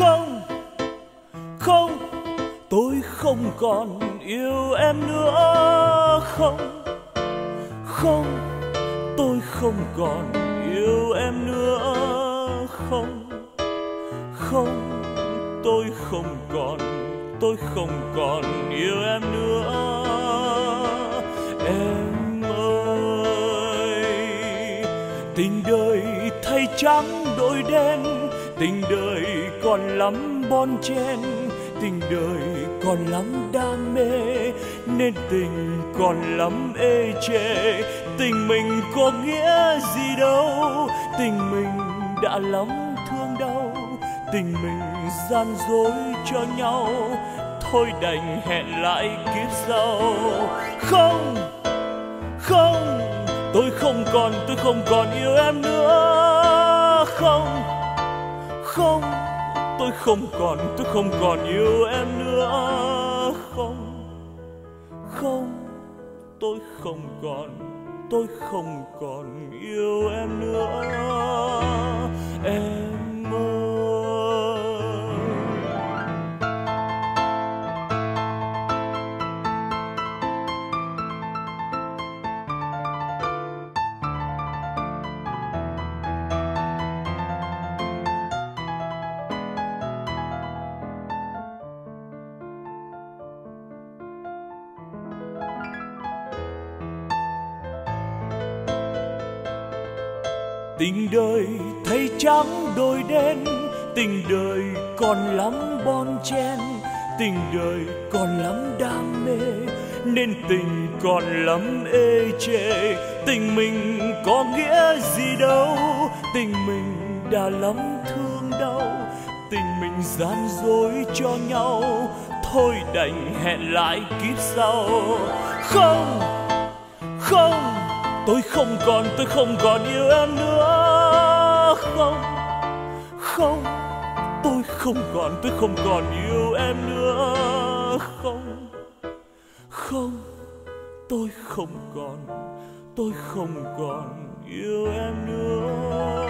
không? Không. Tôi không còn yêu em nữa. Không. Không. Tôi không còn yêu em nữa. Không. Không. Tôi không còn, tôi không còn yêu em nữa. Em ơi, tình đời thay trắng đổi đen tình đời còn lắm bon chen, tình đời còn lắm đam mê, nên tình còn lắm ê chê tình mình có nghĩa gì đâu, tình mình đã lắm thương đau, tình mình gian dối cho nhau. Thôi đành hẹn lại kiếp sau. Không không, tôi không còn, tôi không còn yêu em nữa. Không không? Tôi không còn, tôi không còn yêu em nữa. Không không, tôi không còn, tôi không còn yêu em nữa. Tình đời thấy trắng đôi đen, tình đời còn lắm bon chen, tình đời còn lắm đam mê, nên tình còn lắm ê chê tình mình có nghĩa gì đâu, tình mình đã lắm thương đau, tình mình gian dối cho nhau, thôi đành hẹn lại kiếp sau. Không không, tôi không còn, tôi không còn yêu em nữa không? Tôi không còn, tôi không còn yêu em nữa. Không không, tôi không còn, tôi không còn yêu em nữa.